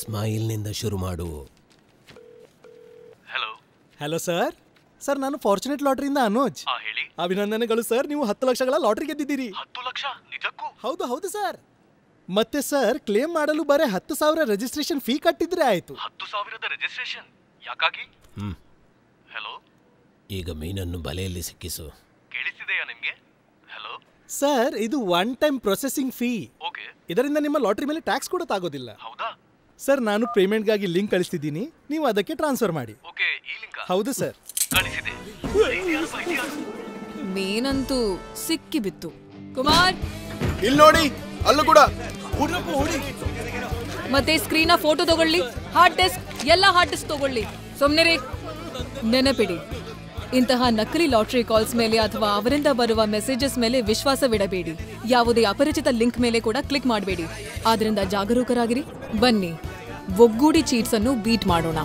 ಸ್ಮೈಲ್ನಿಂದ ಶುರು ಮಾಡು. Hello hello sir sir ನಾನು ಫಾರ್ಚುನೇಟ್ ಲಾಟ್ರಿಯಿಂದ ಅನೋಜ್. ಹೇಳಿ. ಅಭಿನಂದನೆಗಳು ಸರ್ ನೀವು ಹತ್ತು ಲಕ್ಷಗಳ ಲಾಟ್ರಿ ಗೆದ್ದಿದ್ದೀರಿ. ಹತ್ತು ಲಕ್ಷ? ನಿಜಕ್ಕೂ? ಹೌದು ಹೌದು ಸರ್ ಮತ್ತೆ ಸರ್ ಕ್ಲೇಮ್ ಮಾಡಲು ಬರೀ ಹತ್ತು ಸಾವಿರ ರಿಜಿಸ್ಟ್ರೇಷನ್ ಫೀ ಕಟ್ಟಿದ್ರೆ ಆಯ್ತು. ಹತ್ತು ಸಾವಿರದ ರಿಜಿಸ್ಟ್ರೇಷನ್ ಯಾಕಾಗಿ? ಹ್ಮ್. ಹಲೋ ಈಗ ಮೀನನ್ನು ಬಲೆಯಲ್ಲಿ ಸಿಕ್ಕಿಸು. ಕೇಳಿಸಿದೆಯಾ ನಿಮ್ಗೆ? ಸರ್ ಇದು one time processing fee okay ಇದರಿಂದ ನಿಮ್ಮ ಲಾಟ್ರಿ ಮೇಲೆ ಟ್ಯಾಕ್ಸ್ ಕೂಡ ತಾಗೋದಿಲ್ಲ. ಹೌದಾ? ಸರ್ ನಾನು ಪೇಮೆಂಟ್ಗಾಗಿ ಲಿಂಕ್ ಕಳಿಸ್ತಿದ್ದೀನಿ. ನೀವು ಅದಕ್ಕೆ ಟ್ರಾನ್ಸ್ಫರ್ ಮಾಡಿ. ಓಕೆ ಈ ಲಿಂಕ ಹೌದು ಸರ್? ಮೀನಂತೂ ಸಿಕ್ಕಿ ಬಿತ್ತು. ಕುಮಾರ್! ಇಲ್ಲಿ ನೋಡಿ ಅಲ್ಲೂ ಕೂಡ. ಮತ್ತೆ ಸ್ಕ್ರೀನ ಫೋಟೋ ತಗೊಳ್ಳಿ ಹಾರ್ಡ್ ಡಿಸ್ಕ್ ಎಲ್ಲ ಹಾರ್ಡ್ ಡಿಸ್ಕ್ ತಗೊಳ್ಳಿ. ಸುಮ್ನಿರಿ ನೆನಪಿಡಿ. ಇಂತಹ ನಕಲಿ ಲಾಟರಿ ಕಾಲ್ಸ್ ಮೇಲೆ ಅಥವಾ ಅವರಿಂದ ಬರುವ ಮೆಸೇಜಸ್ ಮೇಲೆ ವಿಶ್ವಾಸವಿಡಬೇಡಿ ಯಾವುದೇ ಅಪರಿಚಿತ ಲಿಂಕ್ ಮೇಲೆ ಕೂಡ ಕ್ಲಿಕ್ ಮಾಡಬೇಡಿ. ಆದ್ರಿಂದ ಜಾಗರೂಕರಾಗಿರಿ. ಬನ್ನಿ. ಒಗ್ಗೂಡಿ ಚೀಟ್ಸ್ ಅನ್ನು ಬೀಟ್ ಮಾಡೋಣ.